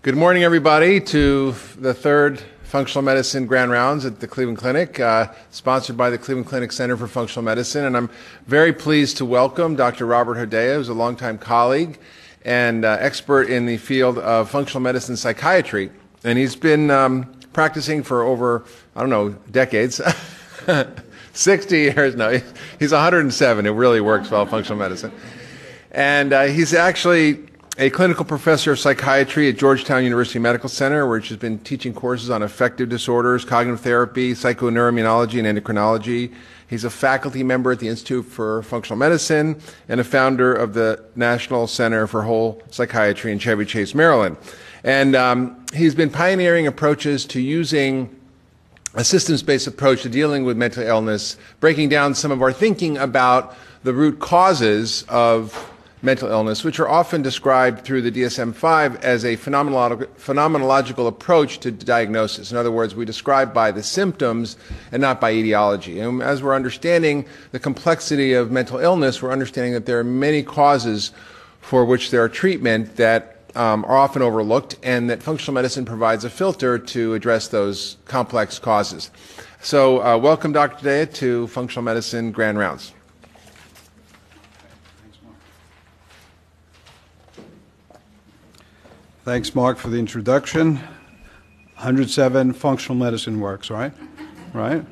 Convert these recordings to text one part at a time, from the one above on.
Good morning, everybody, to the third Functional Medicine Grand Rounds at the Cleveland Clinic, uh, sponsored by the Cleveland Clinic Center for Functional Medicine. And I'm very pleased to welcome Dr. Robert Hedaya, who's a longtime colleague and uh, expert in the field of functional medicine psychiatry. And he's been um, practicing for over, I don't know, decades. 60 years, no, he's 107. It really works well, functional medicine. And uh, he's actually a clinical professor of psychiatry at Georgetown University Medical Center, where she's been teaching courses on affective disorders, cognitive therapy, psychoneuroimmunology, and endocrinology. He's a faculty member at the Institute for Functional Medicine and a founder of the National Center for Whole Psychiatry in Chevy Chase, Maryland. And um, he's been pioneering approaches to using a systems based approach to dealing with mental illness, breaking down some of our thinking about the root causes of mental illness, which are often described through the DSM 5 as a phenomenological approach to diagnosis. In other words, we describe by the symptoms and not by etiology. And as we're understanding the complexity of mental illness, we're understanding that there are many causes for which there are treatment that um, are often overlooked, and that functional medicine provides a filter to address those complex causes. So, uh, welcome, Dr. Hedaya, to Functional Medicine Grand Rounds. Thanks, Mark, for the introduction. 107 functional medicine works, right? Right?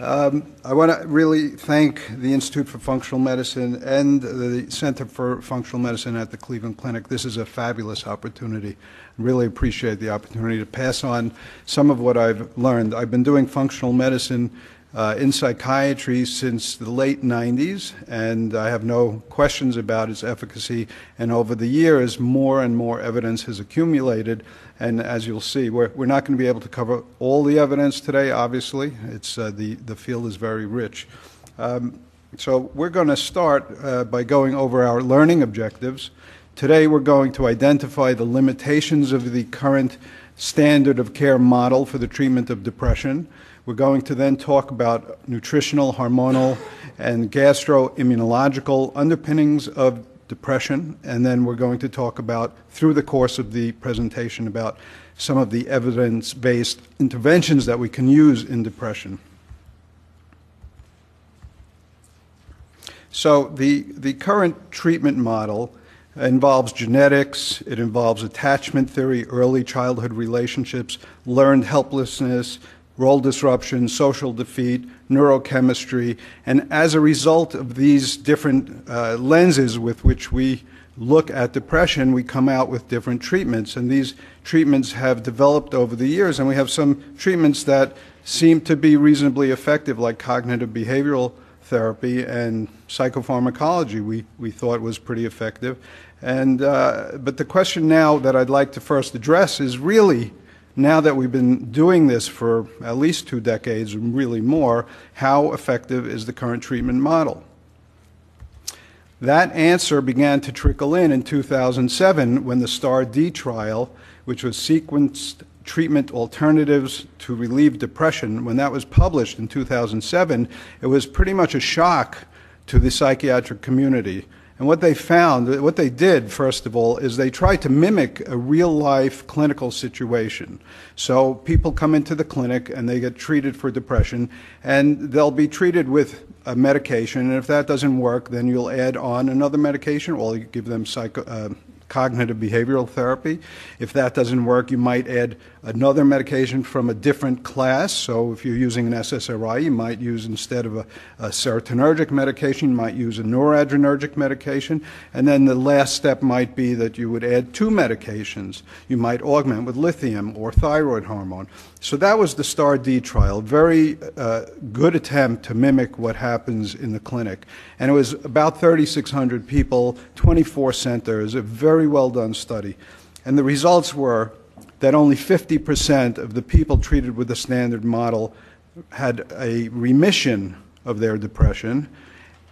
Um, I want to really thank the Institute for Functional Medicine and the Center for Functional Medicine at the Cleveland Clinic. This is a fabulous opportunity. Really appreciate the opportunity to pass on some of what I've learned. I've been doing functional medicine uh, in psychiatry since the late 90s, and I have no questions about its efficacy. And over the years, more and more evidence has accumulated. And as you'll see, we're, we're not going to be able to cover all the evidence today, obviously. It's, uh, the, the field is very rich. Um, so we're going to start uh, by going over our learning objectives. Today, we're going to identify the limitations of the current standard of care model for the treatment of depression. We're going to then talk about nutritional, hormonal, and gastroimmunological underpinnings of depression, and then we're going to talk about, through the course of the presentation, about some of the evidence based interventions that we can use in depression. So, the, the current treatment model involves genetics, it involves attachment theory, early childhood relationships, learned helplessness, role disruption, social defeat, neurochemistry, and as a result of these different uh, lenses with which we look at depression, we come out with different treatments. And these treatments have developed over the years, and we have some treatments that seem to be reasonably effective, like cognitive behavioral therapy and psychopharmacology, we, we thought was pretty effective. And, uh, but the question now that I'd like to first address is really now that we've been doing this for at least two decades and really more, how effective is the current treatment model? That answer began to trickle in in 2007 when the STAR-D trial, which was sequenced treatment alternatives to relieve depression, when that was published in 2007, it was pretty much a shock to the psychiatric community. And what they found, what they did, first of all, is they tried to mimic a real life clinical situation. So people come into the clinic and they get treated for depression, and they'll be treated with a medication, and if that doesn't work, then you'll add on another medication, or you give them psycho, uh, cognitive behavioral therapy. If that doesn't work, you might add another medication from a different class. So if you're using an SSRI, you might use instead of a, a serotonergic medication, you might use a noradrenergic medication. And then the last step might be that you would add two medications. You might augment with lithium or thyroid hormone. So that was the STAR-D trial, very uh, good attempt to mimic what happens in the clinic. And it was about 3,600 people, 24 centers, a very well done study. And the results were that only 50% of the people treated with the standard model had a remission of their depression,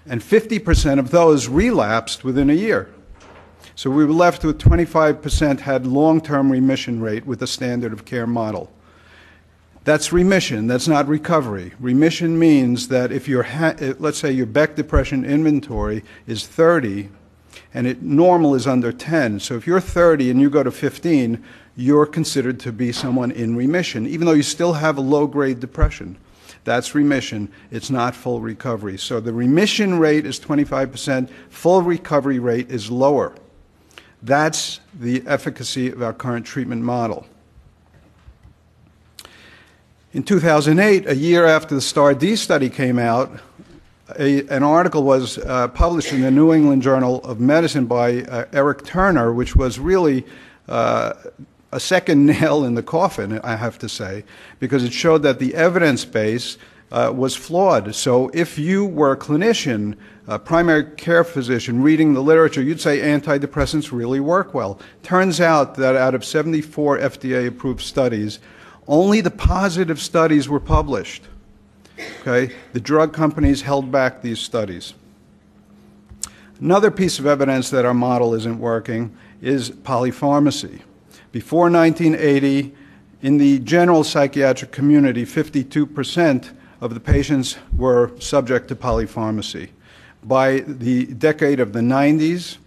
and 50% of those relapsed within a year. So we were left with 25% had long term remission rate with the standard of care model. That's remission, that's not recovery. Remission means that if your, ha- let's say your Beck depression inventory is 30, and it normal is under 10. So if you're 30 and you go to 15, you're considered to be someone in remission, even though you still have a low grade depression. That's remission. It's not full recovery. So the remission rate is 25%, full recovery rate is lower. That's the efficacy of our current treatment model. In 2008, a year after the STAR-D study came out, a, an article was uh, published in the New England Journal of Medicine by uh, Eric Turner, which was really uh, a second nail in the coffin, I have to say, because it showed that the evidence base uh, was flawed. So if you were a clinician, a primary care physician, reading the literature, you'd say antidepressants really work well. Turns out that out of 74 FDA approved studies, only the positive studies were published. Okay? The drug companies held back these studies. Another piece of evidence that our model isn't working is polypharmacy. Before 1980, in the general psychiatric community, 52% of the patients were subject to polypharmacy. By the decade of the 90s,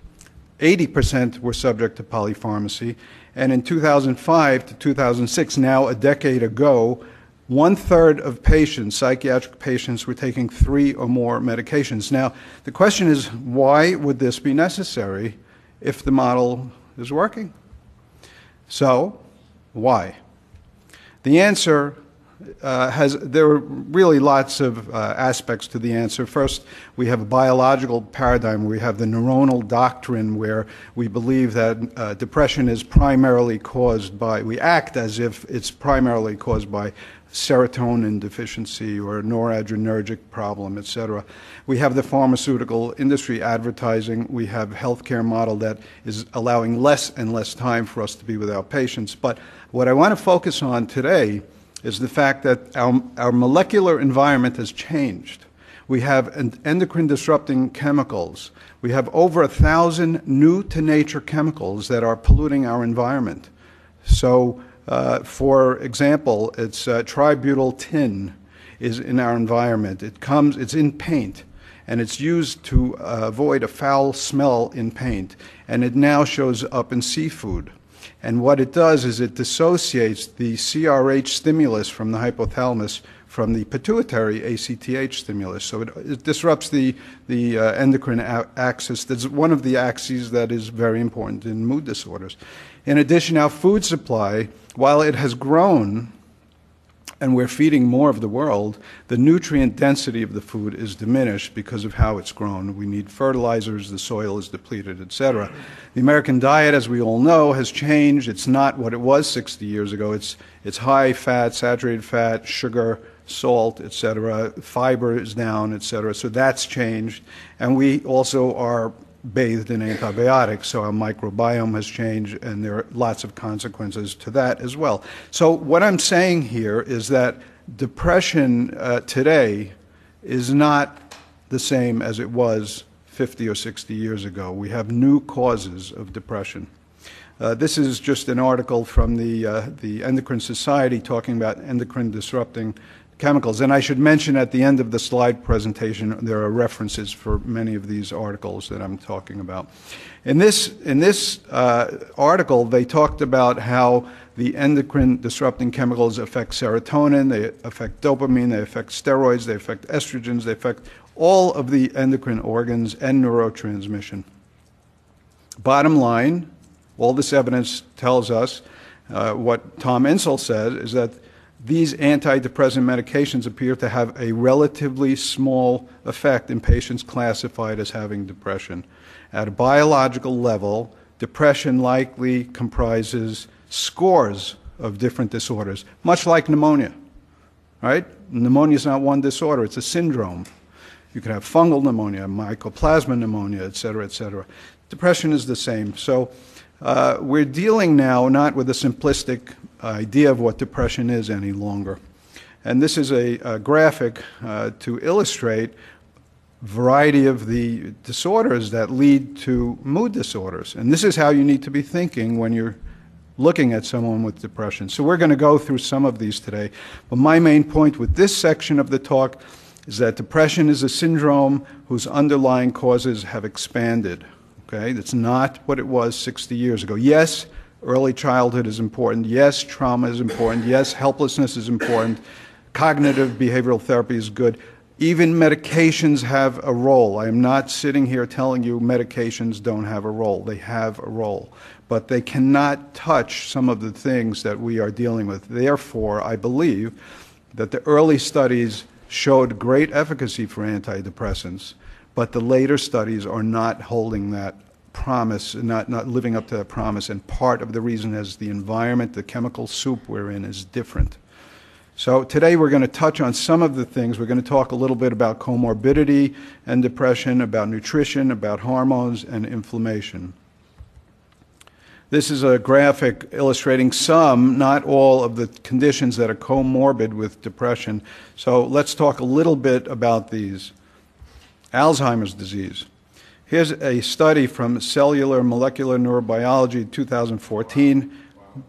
80% were subject to polypharmacy. And in 2005 to 2006, now a decade ago, one third of patients, psychiatric patients, were taking three or more medications. Now, the question is why would this be necessary if the model is working? So, why? The answer uh, has there are really lots of uh, aspects to the answer. First, we have a biological paradigm. We have the neuronal doctrine, where we believe that uh, depression is primarily caused by. We act as if it's primarily caused by serotonin deficiency or noradrenergic problem, et cetera. We have the pharmaceutical industry advertising. We have healthcare model that is allowing less and less time for us to be with our patients. But what I want to focus on today is the fact that our, our molecular environment has changed. We have endocrine disrupting chemicals. We have over a thousand new to nature chemicals that are polluting our environment. So uh, for example, it's uh, tributyl tin is in our environment. It comes, it's in paint, and it's used to uh, avoid a foul smell in paint. And it now shows up in seafood. And what it does is it dissociates the CRH stimulus from the hypothalamus from the pituitary ACTH stimulus. So it, it disrupts the, the uh, endocrine axis. That's one of the axes that is very important in mood disorders. In addition, our food supply, while it has grown and we're feeding more of the world, the nutrient density of the food is diminished because of how it's grown. We need fertilizers, the soil is depleted, etc. The American diet, as we all know, has changed. It's not what it was 60 years ago. It's, it's high fat, saturated fat, sugar, salt, etc. Fiber is down, etc. So that's changed. And we also are bathed in antibiotics, so our microbiome has changed, and there are lots of consequences to that as well. So, what I'm saying here is that depression uh, today is not the same as it was 50 or 60 years ago. We have new causes of depression. Uh, this is just an article from the, uh, the Endocrine Society talking about endocrine disrupting chemicals. And I should mention at the end of the slide presentation, there are references for many of these articles that I'm talking about. In this, in this uh, article, they talked about how the endocrine disrupting chemicals affect serotonin, they affect dopamine, they affect steroids, they affect estrogens, they affect all of the endocrine organs and neurotransmission. Bottom line, all this evidence tells us uh, what Tom Insel said is that these antidepressant medications appear to have a relatively small effect in patients classified as having depression. At a biological level, depression likely comprises scores of different disorders, much like pneumonia. Right? Pneumonia is not one disorder, it's a syndrome. You can have fungal pneumonia, mycoplasma pneumonia, et cetera, et cetera. Depression is the same. So uh, we're dealing now not with a simplistic idea of what depression is any longer. And this is a, a graphic uh, to illustrate variety of the disorders that lead to mood disorders. And this is how you need to be thinking when you're looking at someone with depression. So we're going to go through some of these today. But my main point with this section of the talk is that depression is a syndrome whose underlying causes have expanded. Okay? That's not what it was 60 years ago. Yes, early childhood is important. Yes, trauma is important. Yes, helplessness is important. Cognitive behavioral therapy is good. Even medications have a role. I am not sitting here telling you medications don't have a role. They have a role. But they cannot touch some of the things that we are dealing with. Therefore, I believe that the early studies showed great efficacy for antidepressants, but the later studies are not holding that promise, not, not living up to that promise. And part of the reason is the environment, the chemical soup we're in is different. So today we're going to touch on some of the things. We're going to talk a little bit about comorbidity and depression, about nutrition, about hormones and inflammation. This is a graphic illustrating some, not all, of the conditions that are comorbid with depression. So let's talk a little bit about these. Alzheimer's disease. Here's a study from Cellular Molecular Neurobiology 2014.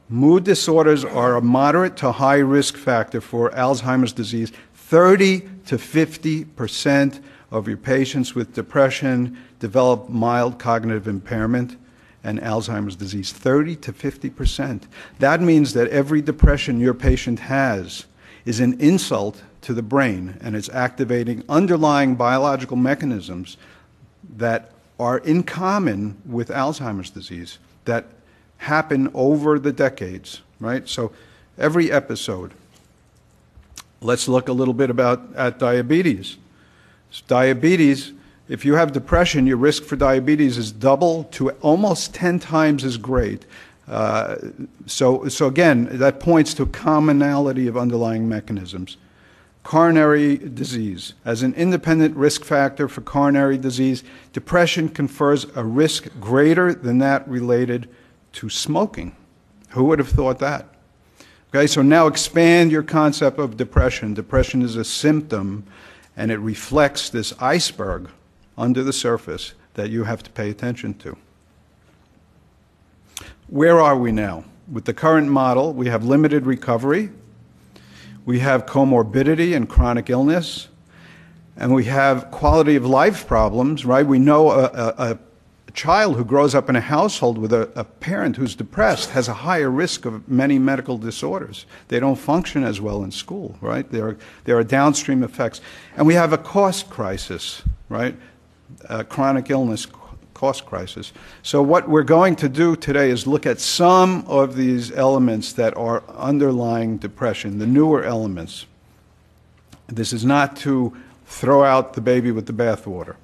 Mood disorders are a moderate to high risk factor for Alzheimer's disease. 30 to 50 percent of your patients with depression develop mild cognitive impairment and Alzheimer's disease, 30 to 50 percent. That means that every depression your patient has is an insult to the brain, and it's activating underlying biological mechanisms that are in common with Alzheimer's disease that happen over the decades, right? So every episode. Let's look a little bit about at diabetes. So diabetes if you have depression, your risk for diabetes is double to almost 10 times as great. Uh, so, so again, that points to commonality of underlying mechanisms. Coronary disease. As an independent risk factor for coronary disease, depression confers a risk greater than that related to smoking. Who would have thought that? Okay, so now expand your concept of depression. Depression is a symptom and it reflects this iceberg under the surface that you have to pay attention to. Where are we now? With the current model, we have limited recovery, we have comorbidity and chronic illness, and we have quality of life problems, right? We know a, a, a child who grows up in a household with a, a, parent who's depressed has a higher risk of many medical disorders. They don't function as well in school, right? There are, there are downstream effects. And we have a cost crisis, right? chronic illness cost crisis. So, what we're going to do today is look at some of these elements that are underlying depression, the newer elements. This is not to throw out the baby with the bathwater.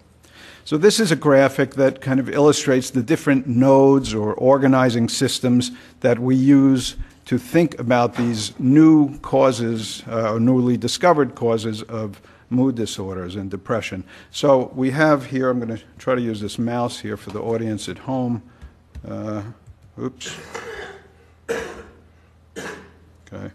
So, this is a graphic that kind of illustrates the different nodes or organizing systems that we use to think about these new causes uh, or newly discovered causes of mood disorders and depression. So we have here, I'm going to try to use this mouse here for the audience at home. Uh, oops. Okay.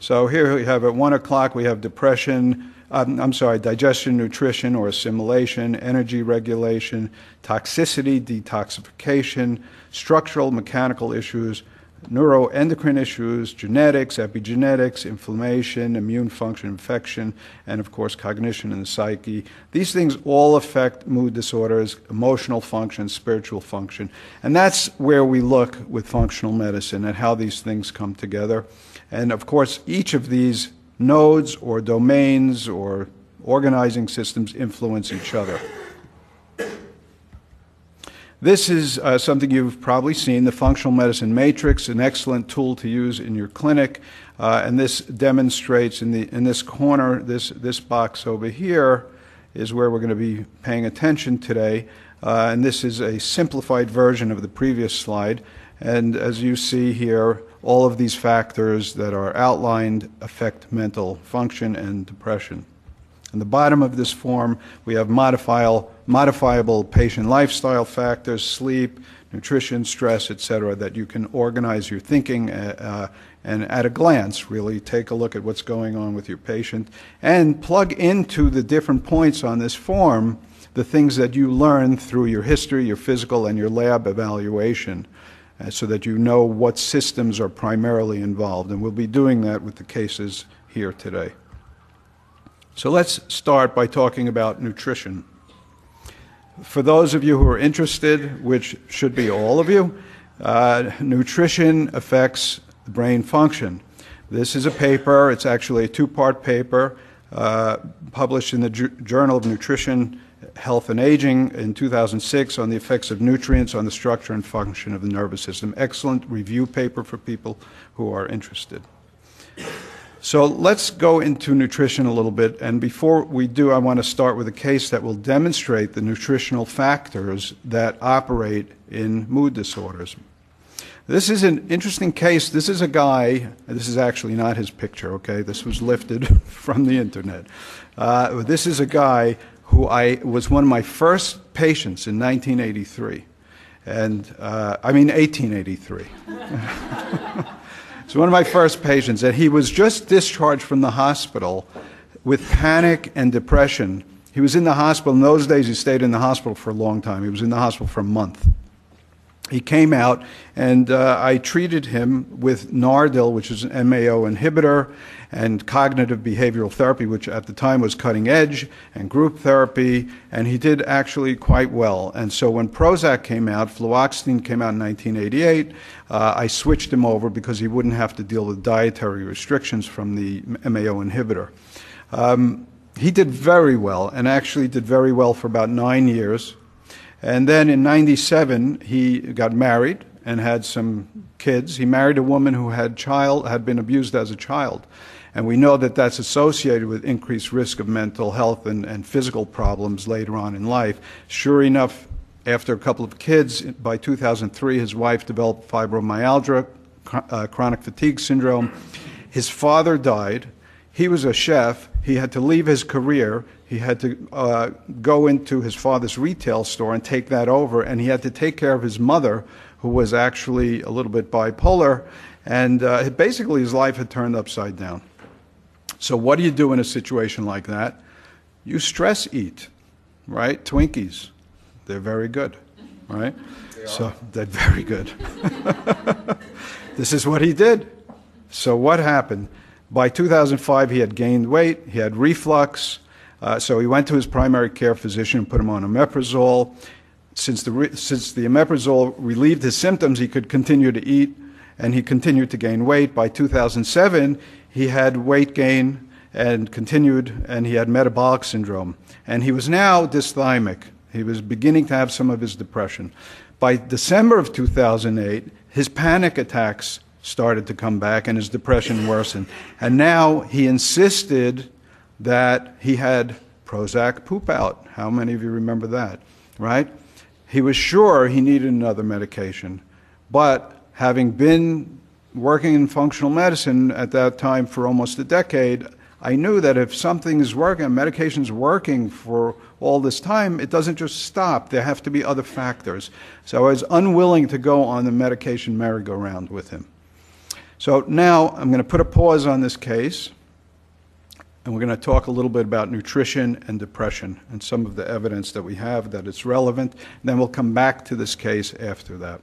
So here we have at 1 o'clock, we have depression, um, I'm sorry, digestion, nutrition or assimilation, energy regulation, toxicity, detoxification, structural, mechanical issues, neuroendocrine issues, genetics, epigenetics, inflammation, immune function, infection, and of course cognition and the psyche. These things all affect mood disorders, emotional function, spiritual function. And that's where we look with functional medicine at how these things come together. And of course, each of these nodes or domains or organizing systems influence each other. This is uh, something you've probably seen, the Functional Medicine Matrix, an excellent tool to use in your clinic. Uh, and this demonstrates in, the, in this corner, this, this box over here is where we're going to be paying attention today. Uh, and this is a simplified version of the previous slide. And as you see here, all of these factors that are outlined affect mental function and depression. In the bottom of this form, we have modifiable, modifiable patient lifestyle factors, sleep, nutrition, stress, etc., that you can organize your thinking uh, uh, and at a glance really take a look at what's going on with your patient and plug into the different points on this form the things that you learn through your history, your physical, and your lab evaluation. Uh, so that you know what systems are primarily involved. And we'll be doing that with the cases here today. So let's start by talking about nutrition. For those of you who are interested, which should be all of you, uh, nutrition affects brain function. This is a paper, it's actually a two part paper uh, published in the J- Journal of Nutrition, Health and Aging in 2006 on the effects of nutrients on the structure and function of the nervous system. Excellent review paper for people who are interested. So let's go into nutrition a little bit. And before we do, I want to start with a case that will demonstrate the nutritional factors that operate in mood disorders. This is an interesting case. This is a guy, this is actually not his picture, okay? This was lifted from the internet. Uh, this is a guy who I was one of my first patients in 1983. And uh, I mean 1883. it's one of my first patients, and he was just discharged from the hospital with panic and depression. He was in the hospital. In those days, he stayed in the hospital for a long time. He was in the hospital for a month he came out and uh, I treated him with Nardil, which is an MAO inhibitor, and cognitive behavioral therapy, which at the time was cutting edge, and group therapy, and he did actually quite well. And so when Prozac came out, fluoxetine came out in 1988, uh, I switched him over because he wouldn't have to deal with dietary restrictions from the MAO inhibitor. Um, he did very well, and actually did very well for about nine years. And then in 97, he got married and had some kids. He married a woman who had child had been abused as a child. And we know that that's associated with increased risk of mental health and, and physical problems later on in life. Sure enough, after a couple of kids, by 2003, his wife developed fibromyalgia, uh, chronic fatigue syndrome. His father died. He was a chef. He had to leave his career he had to uh, go into his father's retail store and take that over, and he had to take care of his mother, who was actually a little bit bipolar, and uh, basically his life had turned upside down. So, what do you do in a situation like that? You stress eat, right? Twinkies, they're very good, right? They so, they're very good. this is what he did. So, what happened? By 2005, he had gained weight, he had reflux. Uh, so he went to his primary care physician and put him on omeprazole. Since the, since the omeprazole relieved his symptoms, he could continue to eat, and he continued to gain weight. By 2007, he had weight gain and continued, and he had metabolic syndrome. And he was now dysthymic. He was beginning to have some of his depression. By December of 2008, his panic attacks started to come back and his depression worsened. And now he insisted that he had Prozac poop out. How many of you remember that? Right? He was sure he needed another medication, but having been working in functional medicine at that time for almost a decade, I knew that if something is working, medication is working for all this time, it doesn't just stop. There have to be other factors. So I was unwilling to go on the medication merry-go-round with him. So now I'm going to put a pause on this case and we're going to talk a little bit about nutrition and depression and some of the evidence that we have that it's relevant. And then we'll come back to this case after that.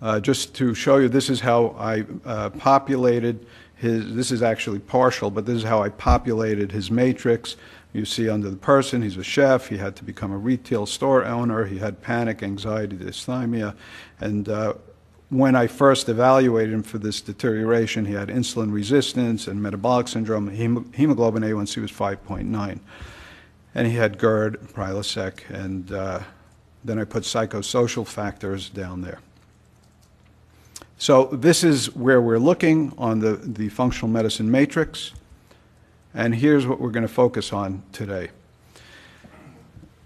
Uh, just to show you, this is how I uh, populated his, this is actually partial, but this is how I populated his matrix. You see under the person, he's a chef, he had to become a retail store owner, he had panic, anxiety, dysthymia, and uh, when I first evaluated him for this deterioration, he had insulin resistance and metabolic syndrome. hemoglobin A1C was 5.9. And he had GERD, Prilosec, and uh, then I put psychosocial factors down there. So this is where we're looking on the, the functional medicine matrix. And here's what we're going to focus on today.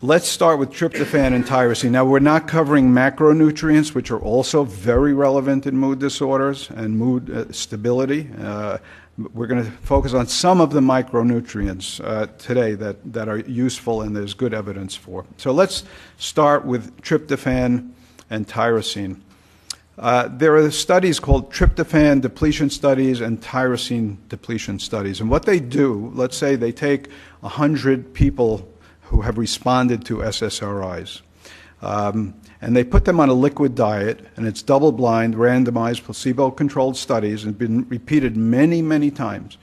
Let's start with tryptophan and tyrosine. Now, we're not covering macronutrients, which are also very relevant in mood disorders and mood uh, stability. Uh, we're going to focus on some of the micronutrients uh, today that, that are useful and there's good evidence for. So let's start with tryptophan and tyrosine. Uh, there are studies called tryptophan depletion studies and tyrosine depletion studies. And what they do, let's say they take 100 people who have responded to SSRIs. Um, and they put them on a liquid diet, and it's double blind, randomized, placebo controlled studies, and been repeated many, many times.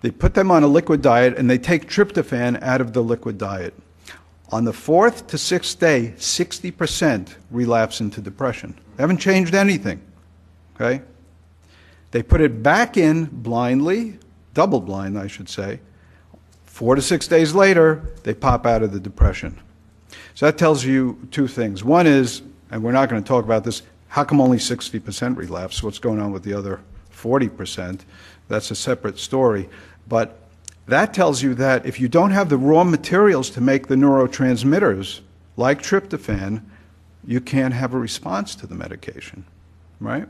They put them on a liquid diet, and they take tryptophan out of the liquid diet. On the fourth to sixth day, 60% relapse into depression. They haven't changed anything. Okay? They put it back in blindly, double blind, I should say. Four to six days later, they pop out of the depression. So that tells you two things. One is, and we're not going to talk about this, how come only 60% relapse? What's going on with the other 40%? That's a separate story. But that tells you that if you don't have the raw materials to make the neurotransmitters, like tryptophan, you can't have a response to the medication, right?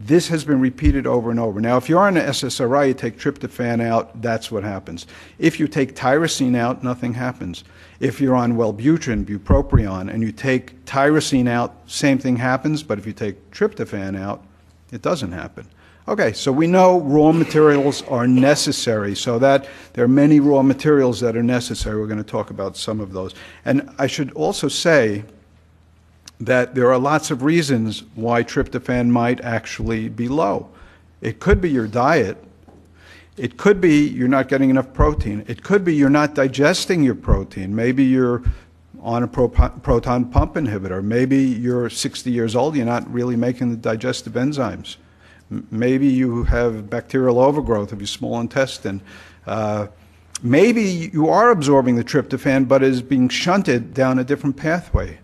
This has been repeated over and over. Now, if you're on an SSRI, you take tryptophan out, that's what happens. If you take tyrosine out, nothing happens. If you're on Wellbutrin, bupropion, and you take tyrosine out, same thing happens, but if you take tryptophan out, it doesn't happen. Okay, so we know raw materials are necessary, so that there are many raw materials that are necessary. We're going to talk about some of those. And I should also say that there are lots of reasons why tryptophan might actually be low. It could be your diet. It could be you're not getting enough protein. It could be you're not digesting your protein. Maybe you're on a proton pump inhibitor. Maybe you're 60 years old, you're not really making the digestive enzymes. Maybe you have bacterial overgrowth of your small intestine. Uh, maybe you are absorbing the tryptophan, but is being shunted down a different pathway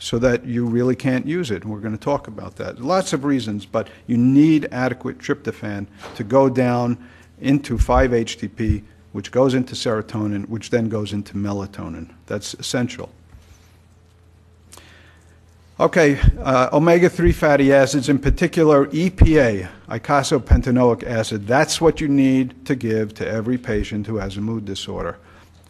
so that you really can't use it. And we're going to talk about that. Lots of reasons, but you need adequate tryptophan to go down into 5-HTP, which goes into serotonin, which then goes into melatonin. That's essential. Okay, uh, omega-3 fatty acids, in particular EPA, eicosapentaenoic acid, that's what you need to give to every patient who has a mood disorder.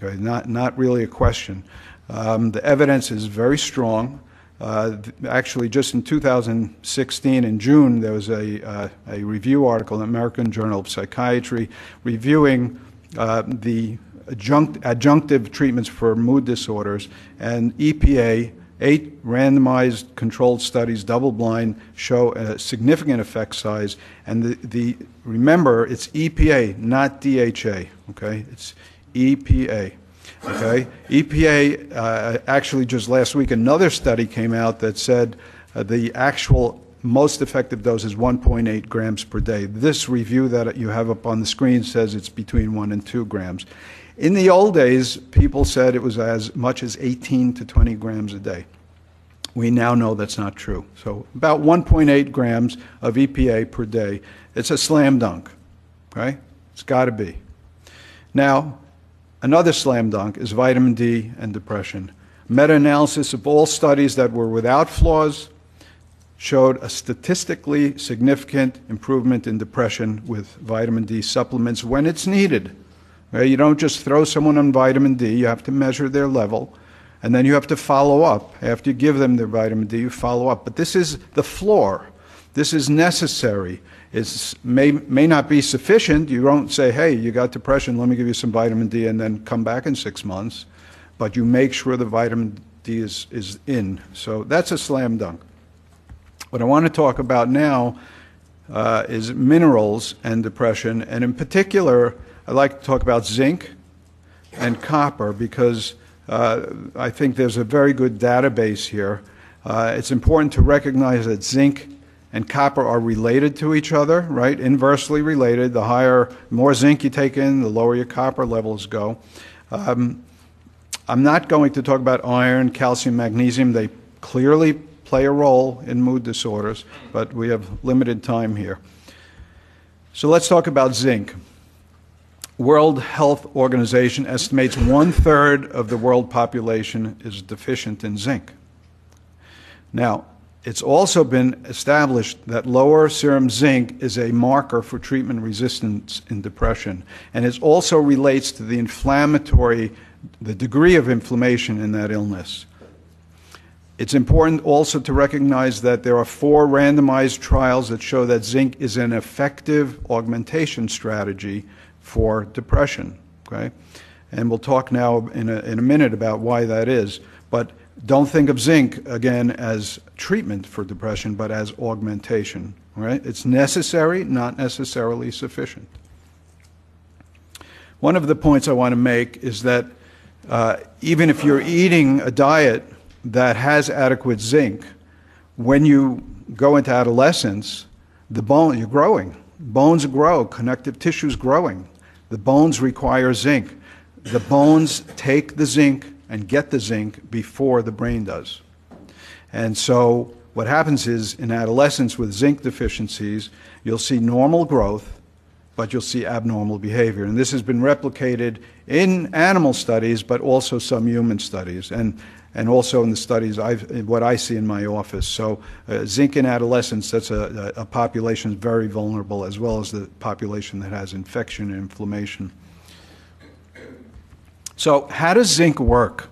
Okay, not, not really a question. Um, the evidence is very strong. Uh, actually, just in 2016, in June, there was a, uh, a review article in the American Journal of Psychiatry reviewing uh, the adjunct, adjunctive treatments for mood disorders, and EPA, eight randomized controlled studies, double blind, show a significant effect size. And the, the remember, it's EPA, not DHA. Okay, it's EPA. Okay? EPA uh, actually just last week, another study came out that said uh, the actual most effective dose is 1.8 grams per day. This review that you have up on the screen says it's between 1 and 2 grams. In the old days, people said it was as much as 18 to 20 grams a day. We now know that's not true. So about 1.8 grams of EPA per day. It's a slam dunk. Okay? It's got to be. Now, Another slam dunk is vitamin D and depression. Meta analysis of all studies that were without flaws showed a statistically significant improvement in depression with vitamin D supplements when it's needed. You don't just throw someone on vitamin D, you have to measure their level, and then you have to follow up. After you give them their vitamin D, you follow up. But this is the floor. This is necessary is may may not be sufficient. You don't say, "Hey, you got depression. Let me give you some vitamin D, and then come back in six months." But you make sure the vitamin D is is in. So that's a slam dunk. What I want to talk about now uh, is minerals and depression, and in particular, I'd like to talk about zinc and copper because uh, I think there's a very good database here. Uh, it's important to recognize that zinc and copper are related to each other, right? Inversely related. The higher, more zinc you take in, the lower your copper levels go. Um, I'm not going to talk about iron, calcium, magnesium. They clearly play a role in mood disorders, but we have limited time here. So let's talk about zinc. World Health Organization estimates one third of the world population is deficient in zinc. Now, it's also been established that lower serum zinc is a marker for treatment resistance in depression, and it also relates to the inflammatory, the degree of inflammation in that illness. It's important also to recognize that there are four randomized trials that show that zinc is an effective augmentation strategy for depression. Okay? And we'll talk now in a, in a minute about why that is. But don't think of zinc again as treatment for depression, but as augmentation. Right? It's necessary, not necessarily sufficient. One of the points I want to make is that uh, even if you're eating a diet that has adequate zinc, when you go into adolescence, the bone, you're growing. Bones grow, connective tissues growing. The bones require zinc. The bones take the zinc and get the zinc before the brain does. And so what happens is in adolescence with zinc deficiencies, you'll see normal growth, but you'll see abnormal behavior. And this has been replicated in animal studies, but also some human studies. And and also in the studies, I've, what I see in my office. So, uh, zinc in adolescence, that's a, a, population very vulnerable, as well as the population that has infection and inflammation. So, how does zinc work?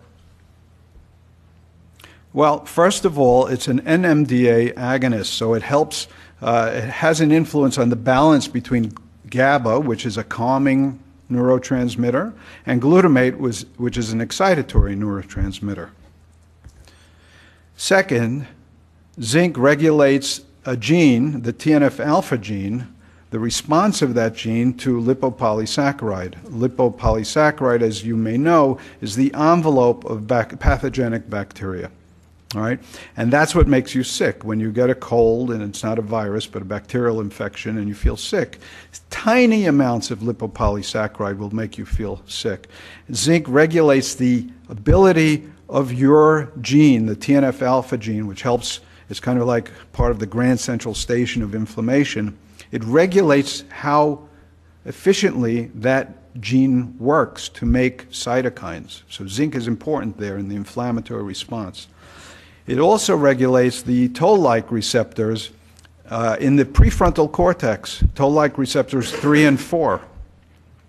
Well, first of all, it's an NMDA agonist, so it helps, uh, it has an influence on the balance between GABA, which is a calming neurotransmitter, and glutamate, which is an excitatory neurotransmitter. Second, zinc regulates a gene, the TNF alpha gene, the response of that gene to lipopolysaccharide. Lipopolysaccharide, as you may know, is the envelope of bac- pathogenic bacteria. All right? And that's what makes you sick. When you get a cold, and it's not a virus, but a bacterial infection, and you feel sick, tiny amounts of lipopolysaccharide will make you feel sick. Zinc regulates the ability of your gene, the TNF alpha gene, which helps, it's kind of like part of the grand central station of inflammation. It regulates how efficiently that gene works to make cytokines. So, zinc is important there in the inflammatory response. It also regulates the toll like receptors uh, in the prefrontal cortex, toll like receptors 3 and 4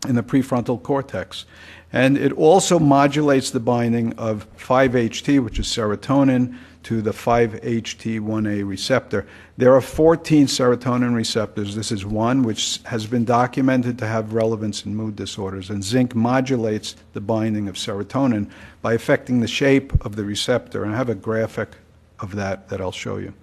in the prefrontal cortex. And it also modulates the binding of 5-HT, which is serotonin, to the 5-HT1A receptor. There are 14 serotonin receptors. This is one which has been documented to have relevance in mood disorders. And zinc modulates the binding of serotonin by affecting the shape of the receptor. And I have a graphic of that that I'll show you.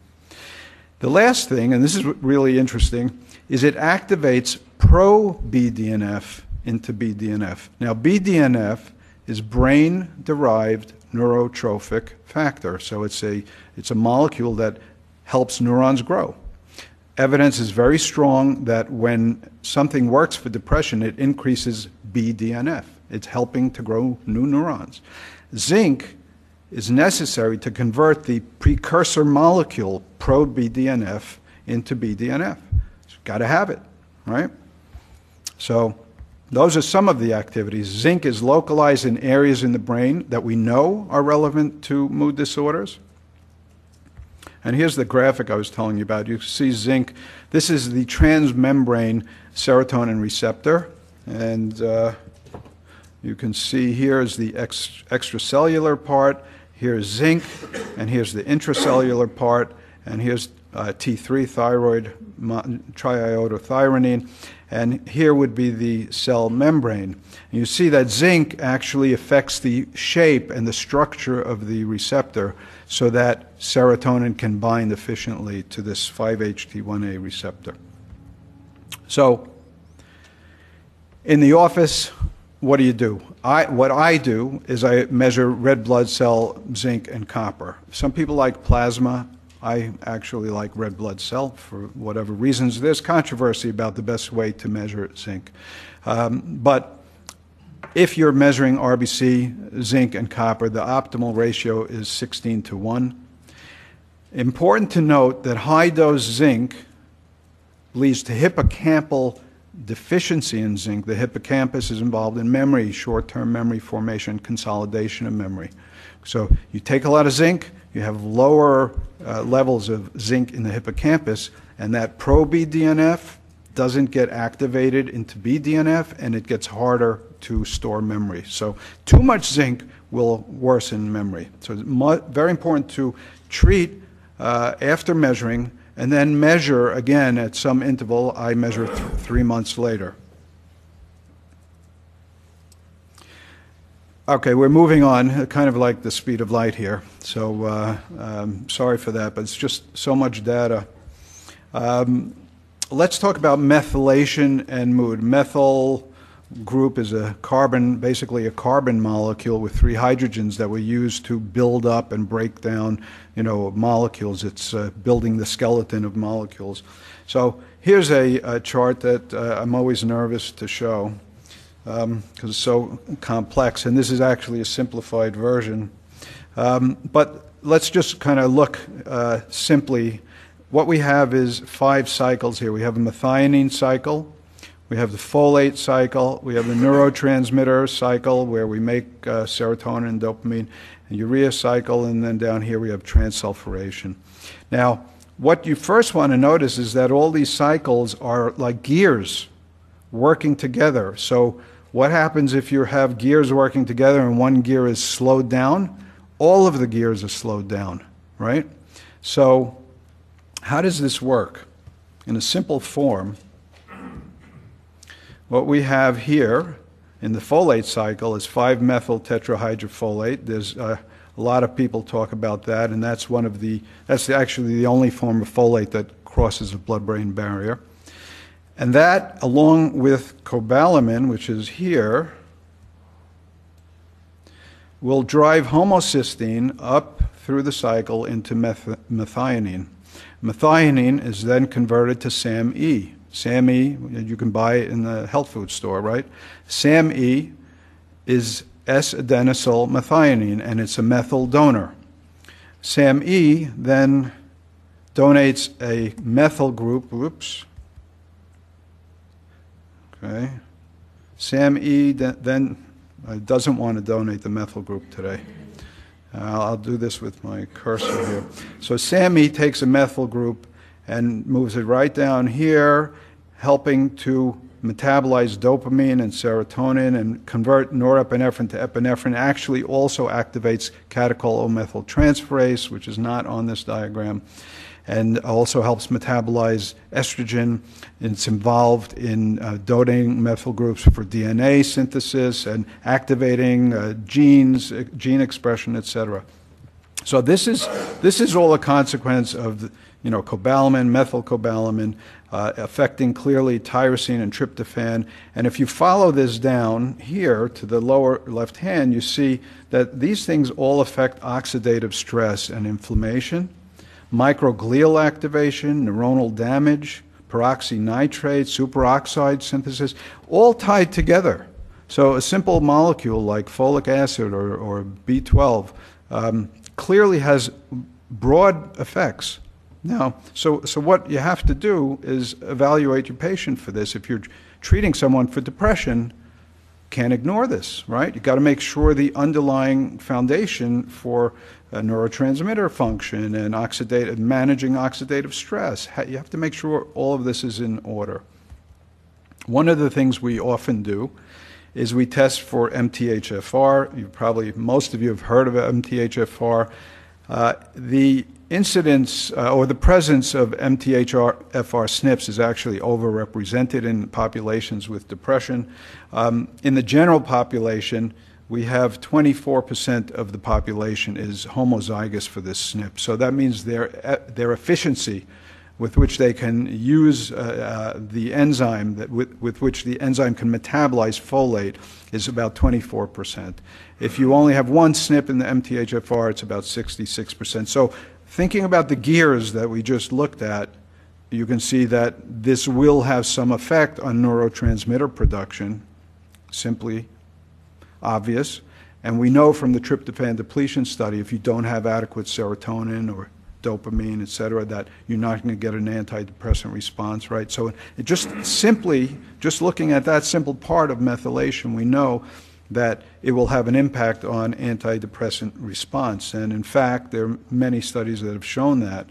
The last thing, and this is really interesting, is it activates pro BDNF into BDNF. Now, BDNF is brain derived neurotrophic factor. So it's a, it's a molecule that helps neurons grow. Evidence is very strong that when something works for depression, it increases BDNF. It's helping to grow new neurons. Zinc is necessary to convert the precursor molecule, pro-BDNF, into BDNF. You've got to have it, right? So those are some of the activities. Zinc is localized in areas in the brain that we know are relevant to mood disorders. And here's the graphic I was telling you about. You see zinc. This is the transmembrane serotonin receptor. And uh, you can see here is the ex- extracellular part. Here's zinc. And here's the intracellular part. And here's uh, T3 thyroid triiodothyronine and here would be the cell membrane. And you see that zinc actually affects the shape and the structure of the receptor so that serotonin can bind efficiently to this 5-HT1A receptor. So, in the office, what do you do? I, what I do is I measure red blood cell, zinc, and copper. Some people like plasma. I actually like red blood cell for whatever reasons. There's controversy about the best way to measure zinc. Um, but if you're measuring RBC, zinc, and copper, the optimal ratio is 16 to 1. Important to note that high dose zinc leads to hippocampal deficiency in zinc. The hippocampus is involved in memory, short term memory formation, consolidation of memory. So you take a lot of zinc, you have lower uh, levels of zinc in the hippocampus, and that pro BDNF doesn't get activated into BDNF, and it gets harder to store memory. So, too much zinc will worsen memory. So, it's very important to treat uh, after measuring and then measure again at some interval. I measure th- three months later. Okay, we're moving on, kind of like the speed of light here. So uh, um, sorry for that, but it's just so much data. Um, let's talk about methylation and mood. Methyl group is a carbon, basically a carbon molecule with three hydrogens that we use to build up and break down, you know, molecules. It's uh, building the skeleton of molecules. So here's a, a chart that uh, I'm always nervous to show because um, it's so complex, and this is actually a simplified version. Um, but let's just kind of look uh, simply. What we have is five cycles here. We have a methionine cycle, we have the folate cycle, we have the neurotransmitter cycle where we make uh, serotonin and dopamine, and urea cycle, and then down here we have transsulfuration. Now, what you first want to notice is that all these cycles are like gears working together. So, what happens if you have gears working together and one gear is slowed down? All of the gears are slowed down, right? So, how does this work? In a simple form, what we have here in the folate cycle is 5-methyl tetrahydrofolate. There's uh, a lot of people talk about that, and that's one of the that's actually the only form of folate that crosses the blood-brain barrier. And that, along with cobalamin, which is here, will drive homocysteine up through the cycle into meth- methionine. Methionine is then converted to SAMe. SAMe, you can buy it in the health food store, right? SAMe is S-adenosyl methionine, and it's a methyl donor. SAMe then donates a methyl group, whoops, okay. E then uh, doesn't want to donate the methyl group today. I'll do this with my cursor here. So Sam E. takes a methyl group and moves it right down here helping to metabolize dopamine and serotonin and convert norepinephrine to epinephrine actually also activates catechol O methyltransferase, which is not on this diagram, and also helps metabolize estrogen. It's involved in uh, donating methyl groups for DNA synthesis and activating uh, genes, uh, gene expression, etc. So this is this is all a consequence of the, you know cobalamin, methylcobalamin, uh, affecting clearly tyrosine and tryptophan. And if you follow this down here to the lower left hand, you see that these things all affect oxidative stress and inflammation, microglial activation, neuronal damage, peroxynitrite, superoxide synthesis, all tied together. So a simple molecule like folic acid or, or B12 um, clearly has broad effects now, so, so what you have to do is evaluate your patient for this. If you're treating someone for depression, can't ignore this, right? You've got to make sure the underlying foundation for neurotransmitter function and oxidative, managing oxidative stress, you have to make sure all of this is in order. One of the things we often do is we test for MTHFR. You probably, most of you have heard of MTHFR. Uh, the incidence uh, or the presence of MTHFR SNPs is actually overrepresented in populations with depression. Um, in the general population, we have 24% of the population is homozygous for this SNP. So that means their, uh, their efficiency with which they can use uh, uh, the enzyme that with, with which the enzyme can metabolize folate is about 24%. If you only have one SNP in the MTHFR, it's about 66%. So Thinking about the gears that we just looked at, you can see that this will have some effect on neurotransmitter production, simply obvious. And we know from the tryptophan depletion study, if you don't have adequate serotonin or dopamine, et cetera, that you're not going to get an antidepressant response, right? So it just simply, just looking at that simple part of methylation, we know that it will have an impact on antidepressant response. And in fact, there are many studies that have shown that.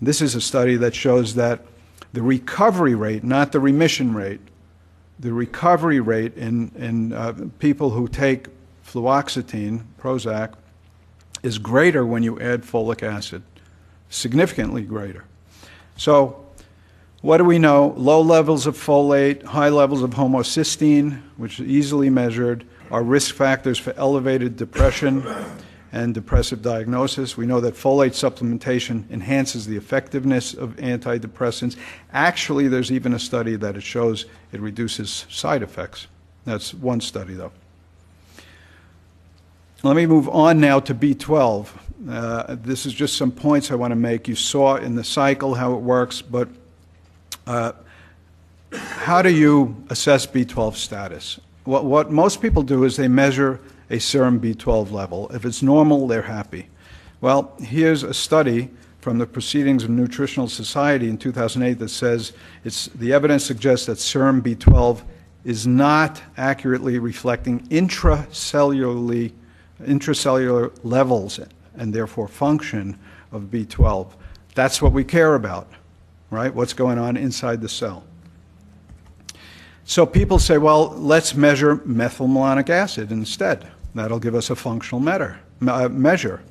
This is a study that shows that the recovery rate, not the remission rate, the recovery rate in, in uh, people who take fluoxetine, Prozac, is greater when you add folic acid, significantly greater. So, what do we know? Low levels of folate, high levels of homocysteine, which is easily measured, are risk factors for elevated depression and depressive diagnosis. We know that folate supplementation enhances the effectiveness of antidepressants. Actually, there's even a study that it shows it reduces side effects. That's one study, though. Let me move on now to B12. Uh, this is just some points I want to make. You saw in the cycle how it works, but uh, how do you assess B12 status? What, what most people do is they measure a serum B12 level. If it's normal, they're happy. Well, here's a study from the Proceedings of Nutritional Society in 2008 that says it's, the evidence suggests that serum B12 is not accurately reflecting intracellularly intracellular levels and therefore function of B12. That's what we care about, right? What's going on inside the cell. So people say, well, let's measure methylmalonic acid instead. That'll give us a functional measure. Uh, measure.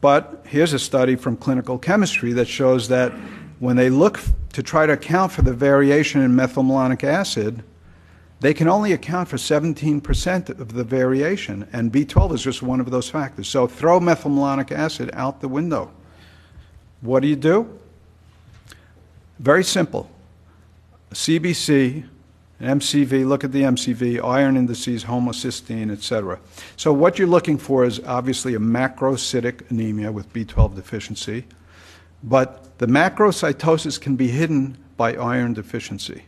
But here's a study from clinical chemistry that shows that when they look to try to account for the variation in methylmalonic acid, they can only account for 17% of the variation, and B12 is just one of those factors. So throw methylmalonic acid out the window. What do you do? Very simple. CBC, MCV, look at the MCV, iron indices, homocysteine, etc. So what you're looking for is obviously a macrocytic anemia with B12 deficiency, but the macrocytosis can be hidden by iron deficiency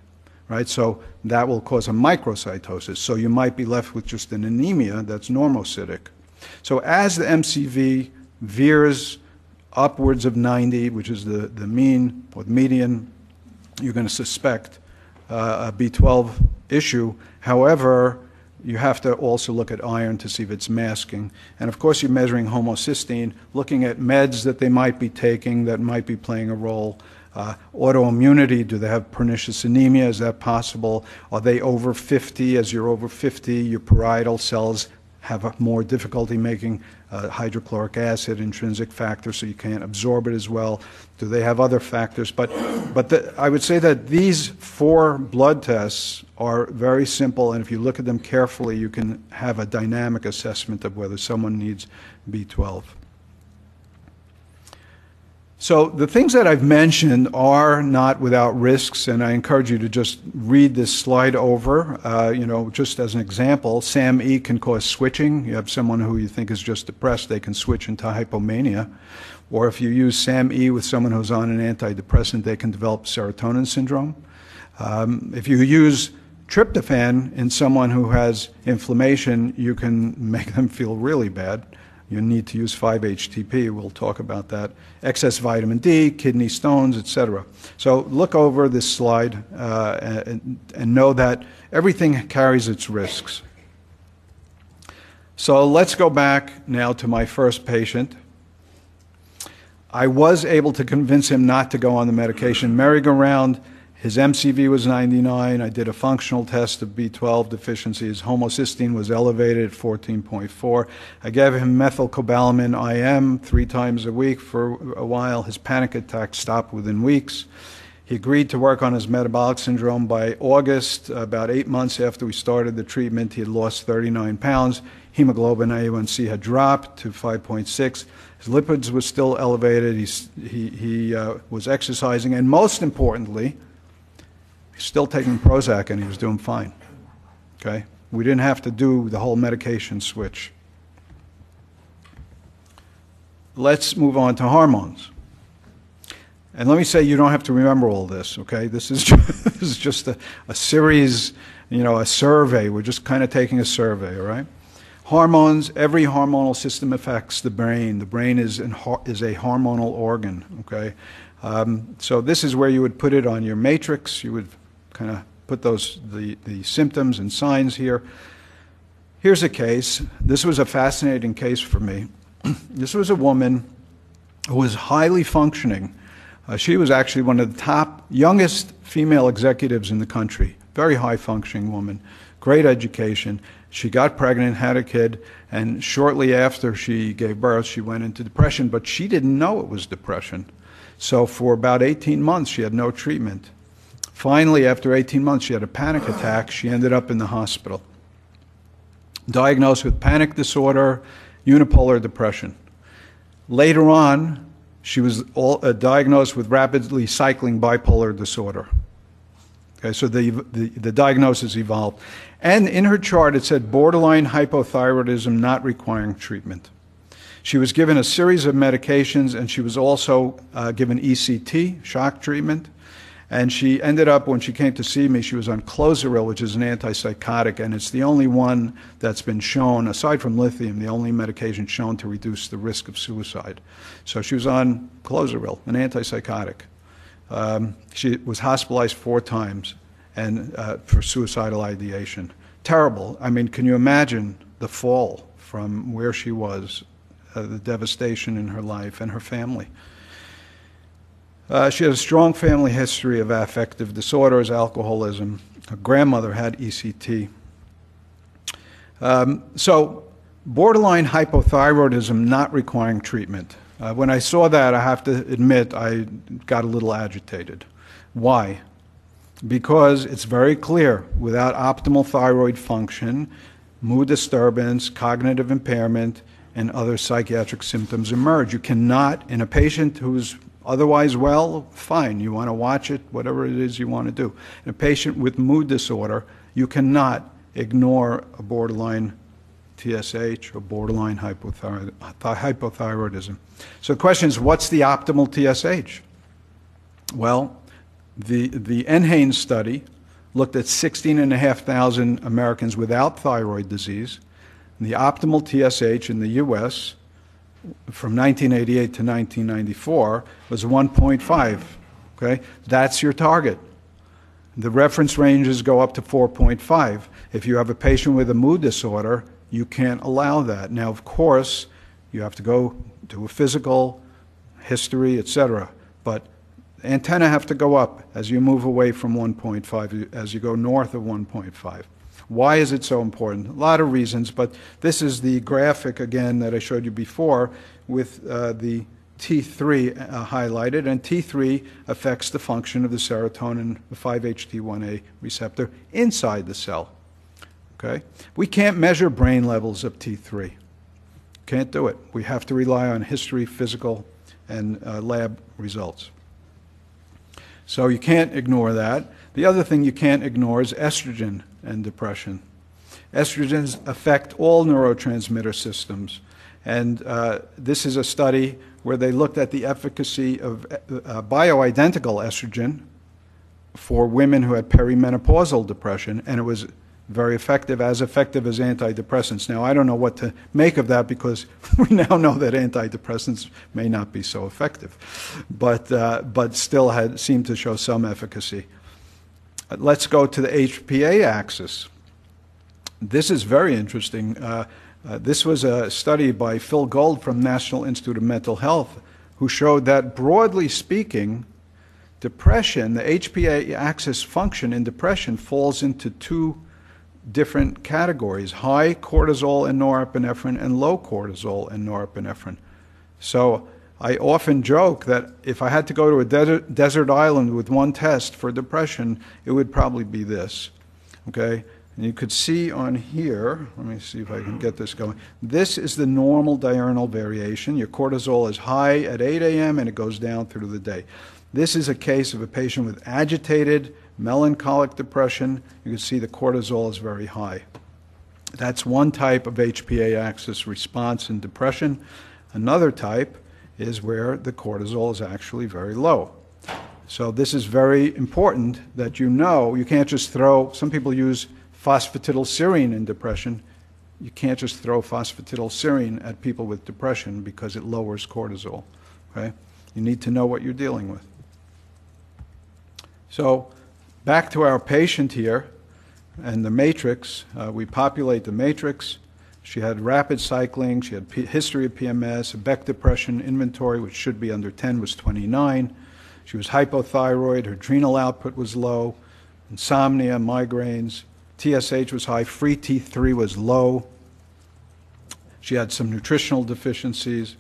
right? So that will cause a microcytosis. So you might be left with just an anemia that's normocytic. So as the MCV veers upwards of 90, which is the, the mean or the median, you're going to suspect uh, a B12 issue. However, you have to also look at iron to see if it's masking. And of course, you're measuring homocysteine, looking at meds that they might be taking that might be playing a role. Uh, autoimmunity, do they have pernicious anemia? Is that possible? Are they over 50? As you're over 50, your parietal cells have more difficulty making uh, hydrochloric acid, intrinsic factor, so you can't absorb it as well. Do they have other factors? But, but the, I would say that these four blood tests are very simple, and if you look at them carefully, you can have a dynamic assessment of whether someone needs B12. So the things that I've mentioned are not without risks, and I encourage you to just read this slide over. Uh, you know, just as an example, SAMe can cause switching. You have someone who you think is just depressed, they can switch into hypomania. Or if you use SAMe with someone who's on an antidepressant, they can develop serotonin syndrome. Um, if you use tryptophan in someone who has inflammation, you can make them feel really bad you need to use 5-HTP. We'll talk about that. Excess vitamin D, kidney stones, etc. So look over this slide uh, and, and know that everything carries its risks. So let's go back now to my first patient. I was able to convince him not to go on the medication. Merry-go-round his MCV was 99. I did a functional test of B12 deficiency. His homocysteine was elevated at 14.4. I gave him methylcobalamin IM three times a week for a while. His panic attack stopped within weeks. He agreed to work on his metabolic syndrome by August, about eight months after we started the treatment. He had lost 39 pounds. Hemoglobin A1C had dropped to 5.6. His lipids were still elevated. He, he, he uh, was exercising. And most importantly, He's still taking Prozac and he was doing fine. Okay? We didn't have to do the whole medication switch. Let's move on to hormones. And let me say, you don't have to remember all this, okay? This is just, this is just a, a series, you know, a survey. We're just kind of taking a survey, all right? Hormones, every hormonal system affects the brain. The brain is, in, is a hormonal organ, okay? Um, so this is where you would put it on your matrix. You would kind of put those the, the symptoms and signs here. Here's a case. This was a fascinating case for me. this was a woman who was highly functioning. Uh, she was actually one of the top, youngest female executives in the country. Very high functioning woman, great education. She got pregnant, had a kid, and shortly after she gave birth, she went into depression, but she didn't know it was depression. So for about 18 months, she had no treatment. Finally, after 18 months, she had a panic attack. She ended up in the hospital. Diagnosed with panic disorder, unipolar depression. Later on, she was all, uh, diagnosed with rapidly cycling bipolar disorder. Okay, so the, the, the diagnosis evolved. And in her chart, it said borderline hypothyroidism not requiring treatment. She was given a series of medications, and she was also uh, given ECT, shock treatment. And she ended up, when she came to see me, she was on Clozaril, which is an antipsychotic, and it's the only one that's been shown, aside from lithium, the only medication shown to reduce the risk of suicide. So she was on Clozaril, an antipsychotic. Um, she was hospitalized four times and uh, for suicidal ideation. Terrible. I mean, can you imagine the fall from where she was, uh, the devastation in her life and her family? Uh, she had a strong family history of affective disorders, alcoholism. Her grandmother had ECT. Um, so, borderline hypothyroidism not requiring treatment. Uh, when I saw that, I have to admit I got a little agitated. Why? Because it's very clear without optimal thyroid function, mood disturbance, cognitive impairment, and other psychiatric symptoms emerge. You cannot, in a patient who's otherwise well, fine, you want to watch it, whatever it is you want to do. In a patient with mood disorder, you cannot ignore a borderline TSH or borderline hypothyroidism. So the question is, what's the optimal TSH? Well, the, the NHANES study looked at 16,500 Americans without thyroid disease. And the optimal TSH in the U.S. from 1988 to 1994 was 1.5. Okay, that's your target. The reference ranges go up to 4.5. If you have a patient with a mood disorder, you can't allow that. Now, of course, you have to go to a physical, history, etc. But antenna have to go up as you move away from 1.5, as you go north of 1.5. Why is it so important? A lot of reasons, but this is the graphic again that I showed you before with uh, the T3 uh, highlighted, and T3 affects the function of the serotonin, 5-HT1A receptor inside the cell. Okay? We can't measure brain levels of T3. Can't do it. We have to rely on history, physical, and uh, lab results. So you can't ignore that. The other thing you can't ignore is estrogen and depression. Estrogens affect all neurotransmitter systems. And uh, this is a study where they looked at the efficacy of uh, bioidentical estrogen for women who had perimenopausal depression, and it was very effective, as effective as antidepressants. Now, I don't know what to make of that because we now know that antidepressants may not be so effective, but, uh, but still had, seemed to show some efficacy. Let's go to the HPA axis. This is very interesting. Uh, uh, this was a study by Phil Gold from National Institute of Mental Health who showed that, broadly speaking, depression, the HPA axis function in depression falls into two different categories high cortisol and norepinephrine and low cortisol and norepinephrine. So I often joke that if I had to go to a desert, desert island with one test for depression, it would probably be this. Okay? And you could see on here, let me see if I can get this going. This is the normal diurnal variation. Your cortisol is high at 8 a.m. and it goes down through the day. This is a case of a patient with agitated, melancholic depression, you can see the cortisol is very high. That's one type of HPA axis response in depression. Another type is where the cortisol is actually very low. So this is very important that you know. You can't just throw, some people use phosphatidylserine in depression. You can't just throw phosphatidylserine at people with depression because it lowers cortisol. Okay? You need to know what you're dealing with. So Back to our patient here and the matrix. Uh, we populate the matrix. She had rapid cycling. She had P- history of PMS. Beck depression inventory, which should be under 10, was 29. She was hypothyroid. Her adrenal output was low. Insomnia, migraines. TSH was high. Free T3 was low. She had some nutritional deficiencies.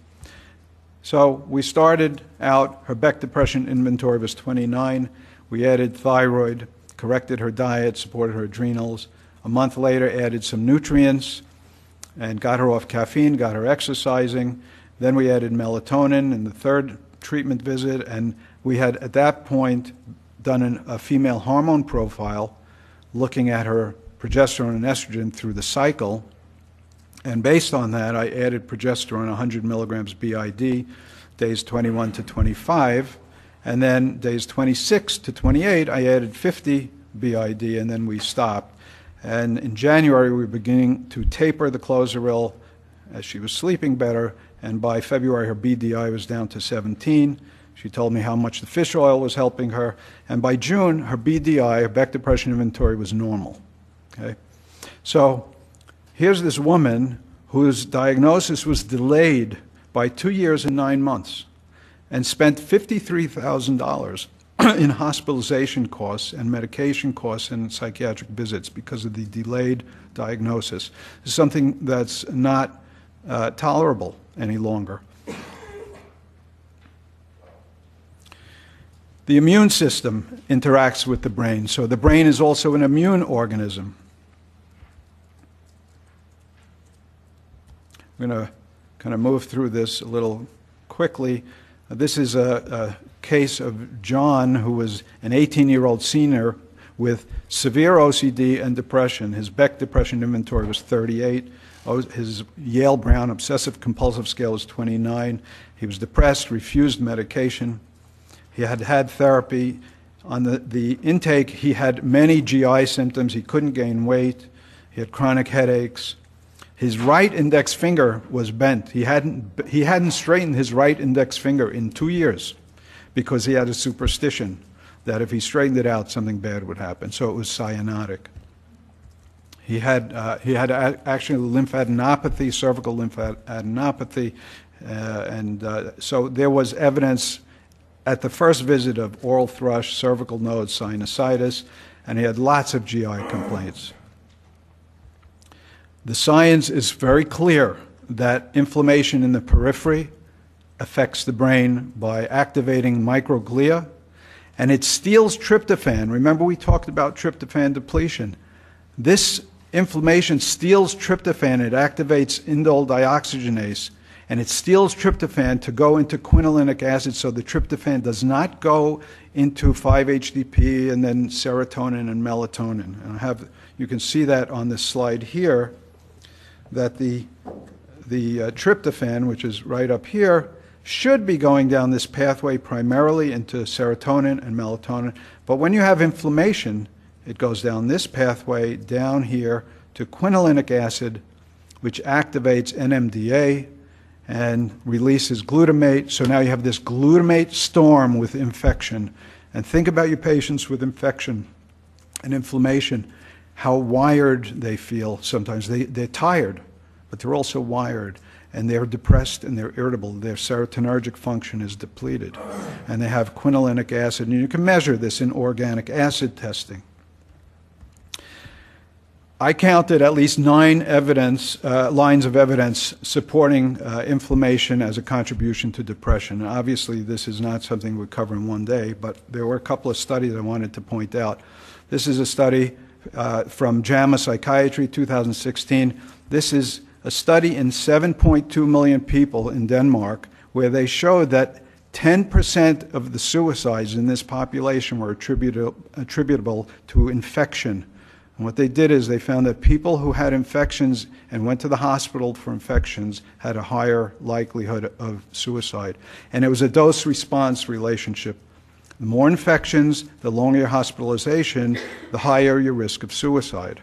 So we started out, her Beck depression inventory was 29. We added thyroid, corrected her diet, supported her adrenals. A month later, added some nutrients and got her off caffeine, got her exercising. Then we added melatonin in the third treatment visit, and we had at that point done an, a female hormone profile looking at her progesterone and estrogen through the cycle. And based on that, I added progesterone 100 milligrams BID, days 21 to 25. And then days 26 to 28, I added 50 BID, and then we stopped. And in January, we were beginning to taper the Clozaril as she was sleeping better. And by February, her BDI was down to 17. She told me how much the fish oil was helping her. And by June, her BDI, her Beck depression inventory, was normal. Okay? So here's this woman whose diagnosis was delayed by two years and nine months and spent $53,000 in hospitalization costs and medication costs and psychiatric visits because of the delayed diagnosis. It's something that's not uh, tolerable any longer. The immune system interacts with the brain, so the brain is also an immune organism. I'm going to kind of move through this a little quickly. This is a, a case of John, who was an 18 year old senior with severe OCD and depression. His Beck depression inventory was 38. His Yale Brown obsessive compulsive scale was 29. He was depressed, refused medication. He had had therapy. On the, the intake, he had many GI symptoms. He couldn't gain weight. He had chronic headaches. His right index finger was bent. He hadn't, he hadn't straightened his right index finger in two years because he had a superstition that if he straightened it out, something bad would happen. So it was cyanotic. He had, uh, he had actually lymphadenopathy, cervical lymphadenopathy, uh, and uh, so there was evidence at the first visit of oral thrush, cervical node, sinusitis, and he had lots of GI complaints. The science is very clear that inflammation in the periphery affects the brain by activating microglia, and it steals tryptophan. Remember, we talked about tryptophan depletion. This inflammation steals tryptophan, it activates indole dioxygenase, and it steals tryptophan to go into quinolinic acid so the tryptophan does not go into 5-HTP and then serotonin and melatonin. And I have, you can see that on this slide here, that the, the uh, tryptophan, which is right up here, should be going down this pathway primarily into serotonin and melatonin. But when you have inflammation, it goes down this pathway down here to quinolinic acid, which activates NMDA, and releases glutamate. So now you have this glutamate storm with infection. And think about your patients with infection and inflammation, how wired they feel sometimes. They, they're tired, but they're also wired. And they're depressed and they're irritable. Their serotonergic function is depleted. And they have quinolinic acid. And you can measure this in organic acid testing. I counted at least nine evidence, uh, lines of evidence supporting uh, inflammation as a contribution to depression. And obviously, this is not something we cover in one day, but there were a couple of studies I wanted to point out. This is a study uh, from JAMA Psychiatry 2016. This is a study in 7.2 million people in Denmark where they showed that 10% of the suicides in this population were attributable, attributable to infection and what they did is they found that people who had infections and went to the hospital for infections had a higher likelihood of suicide. And it was a dose response relationship. The more infections, the longer your hospitalization, the higher your risk of suicide.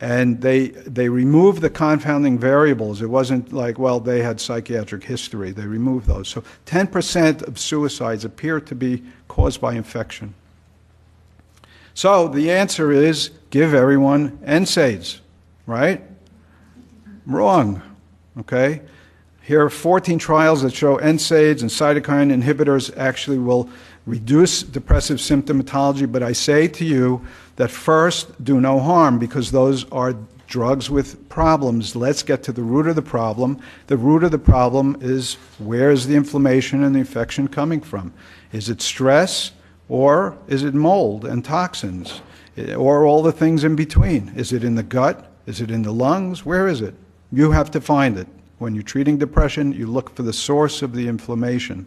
And they, they removed the confounding variables. It wasn't like, well, they had psychiatric history. They removed those. So 10% of suicides appear to be caused by infection. So the answer is give everyone NSAIDs, right? Wrong, okay? Here are 14 trials that show NSAIDs and cytokine inhibitors actually will reduce depressive symptomatology, but I say to you that first, do no harm because those are drugs with problems. Let's get to the root of the problem. The root of the problem is where is the inflammation and the infection coming from? Is it stress? Or is it mold and toxins? Or all the things in between? Is it in the gut? Is it in the lungs? Where is it? You have to find it. When you're treating depression, you look for the source of the inflammation.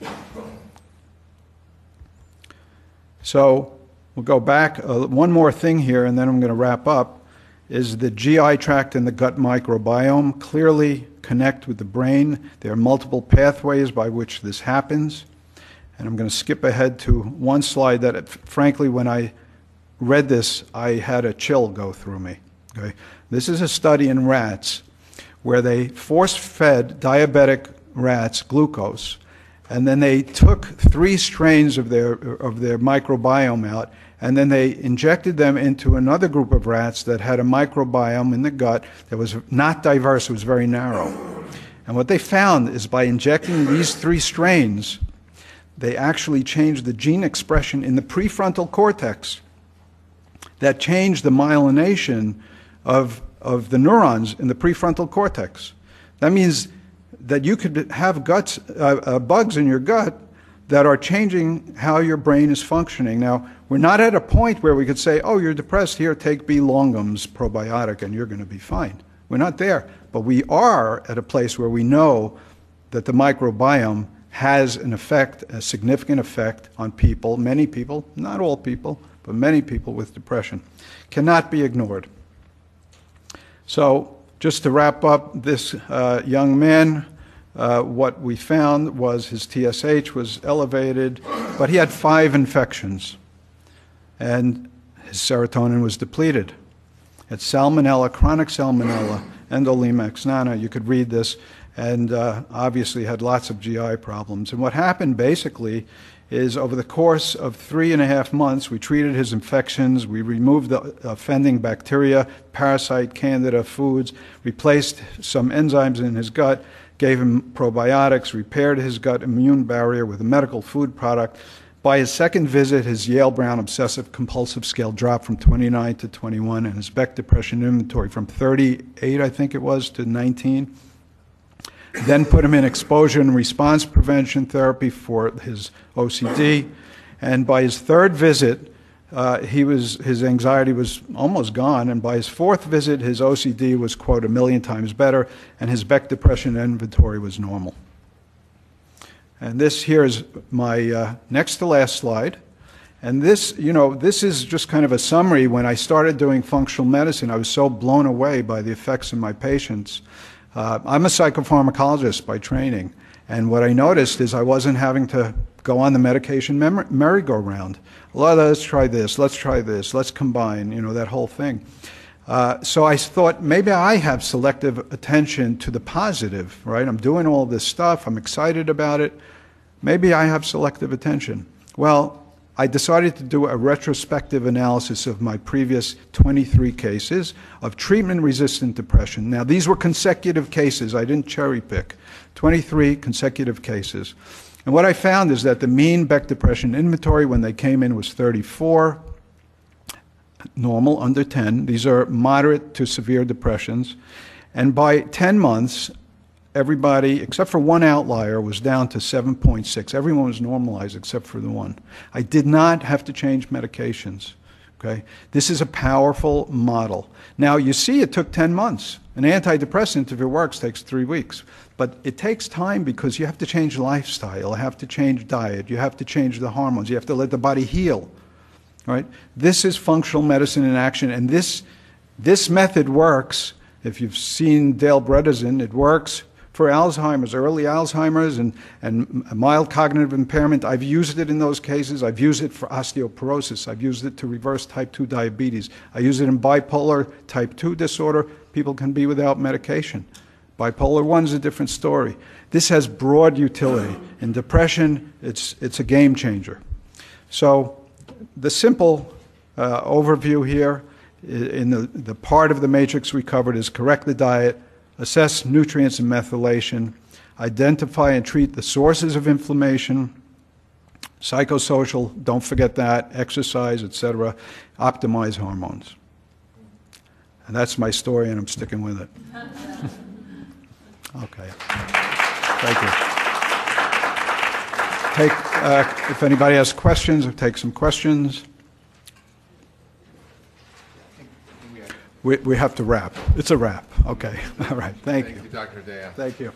So we'll go back. Uh, one more thing here, and then I'm going to wrap up. Is the GI tract and the gut microbiome clearly connect with the brain? There are multiple pathways by which this happens. And I'm going to skip ahead to one slide that, frankly, when I read this, I had a chill go through me. Okay? This is a study in rats where they force fed diabetic rats glucose, and then they took three strains of their, of their microbiome out, and then they injected them into another group of rats that had a microbiome in the gut that was not diverse, it was very narrow. And what they found is by injecting these three strains, they actually changed the gene expression in the prefrontal cortex that changed the myelination of, of the neurons in the prefrontal cortex. That means that you could have guts, uh, uh, bugs in your gut that are changing how your brain is functioning. Now, we're not at a point where we could say, oh, you're depressed, here, take B. longum's probiotic and you're going to be fine. We're not there. But we are at a place where we know that the microbiome has an effect, a significant effect on people, many people, not all people, but many people with depression. Cannot be ignored. So, just to wrap up, this uh, young man, uh, what we found was his TSH was elevated, but he had five infections, and his serotonin was depleted. It's salmonella, chronic salmonella, Endolimax nana. You could read this, and uh, obviously had lots of GI problems. And what happened basically is over the course of three and a half months, we treated his infections, we removed the offending bacteria, parasite, candida, foods, replaced some enzymes in his gut, gave him probiotics, repaired his gut immune barrier with a medical food product. By his second visit, his Yale Brown obsessive compulsive scale dropped from 29 to 21, and his Beck depression inventory from 38, I think it was, to 19 then put him in exposure and response prevention therapy for his OCD. And by his third visit, uh, he was, his anxiety was almost gone. And by his fourth visit, his OCD was, quote, a million times better, and his Beck depression inventory was normal. And this here is my uh, next to last slide. And this, you know, this is just kind of a summary. When I started doing functional medicine, I was so blown away by the effects in my patients uh, I'm a psychopharmacologist by training, and what I noticed is I wasn't having to go on the medication merry-go-round. Well, let's try this, let's try this, let's combine, you know, that whole thing. Uh, so I thought maybe I have selective attention to the positive, right? I'm doing all this stuff, I'm excited about it. Maybe I have selective attention. Well, I decided to do a retrospective analysis of my previous 23 cases of treatment resistant depression. Now, these were consecutive cases, I didn't cherry pick. 23 consecutive cases. And what I found is that the mean Beck depression inventory when they came in was 34, normal, under 10. These are moderate to severe depressions. And by 10 months, everybody, except for one outlier, was down to 7.6. Everyone was normalized except for the one. I did not have to change medications. Okay? This is a powerful model. Now, you see, it took 10 months. An antidepressant, if it works, takes three weeks. But it takes time because you have to change lifestyle, you have to change diet, you have to change the hormones, you have to let the body heal. Right? This is functional medicine in action, and this, this method works. If you've seen Dale Bredesen, it works for Alzheimer's, early Alzheimer's, and, and mild cognitive impairment. I've used it in those cases. I've used it for osteoporosis. I've used it to reverse type 2 diabetes. I use it in bipolar type 2 disorder. People can be without medication. Bipolar 1 is a different story. This has broad utility. In depression, it's, it's a game changer. So, the simple uh, overview here in the, the part of the matrix we covered is correct the diet, assess nutrients and methylation, identify and treat the sources of inflammation, psychosocial, don't forget that, exercise, etc., optimize hormones. And that's my story, and I'm sticking with it. okay. Thank you. Take, uh, if anybody has questions, I'll take some questions. We, we have to wrap. It's a wrap. Okay. All right. Thank, Thank you. you, Dr. Hedaya. Thank you.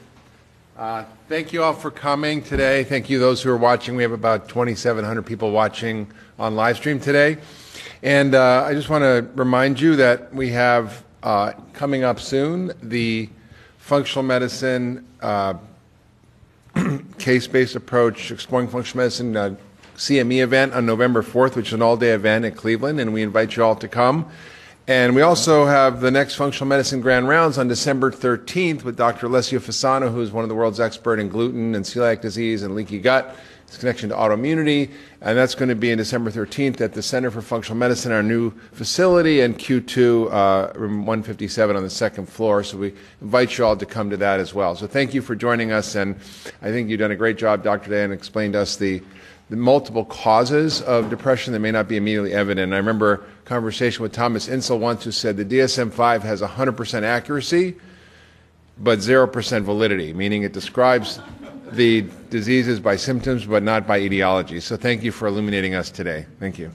Uh, Thank you all for coming today. Thank you, those who are watching. We have about 2,700 people watching on live stream today. And uh, I just want to remind you that we have uh, coming up soon the functional medicine uh, case-based approach, exploring functional medicine uh, CME event on November 4th, which is an all-day event at Cleveland, and we invite you all to come. And we also have the next functional medicine grand rounds on December 13th with Dr. Alessio Fasano, who is one of the world's expert in gluten and celiac disease and leaky gut, its connection to autoimmunity. And that's going to be on December 13th at the Center for Functional Medicine, our new facility, in Q2, uh, room 157 on the second floor. So we invite you all to come to that as well. So thank you for joining us. And I think you've done a great job, Dr. Hedaya, and explained us the the multiple causes of depression that may not be immediately evident. I remember a conversation with Thomas Insel once who said the DSM-5 has 100% accuracy, but 0% validity, meaning it describes the diseases by symptoms, but not by etiology. So thank you for illuminating us today. Thank you.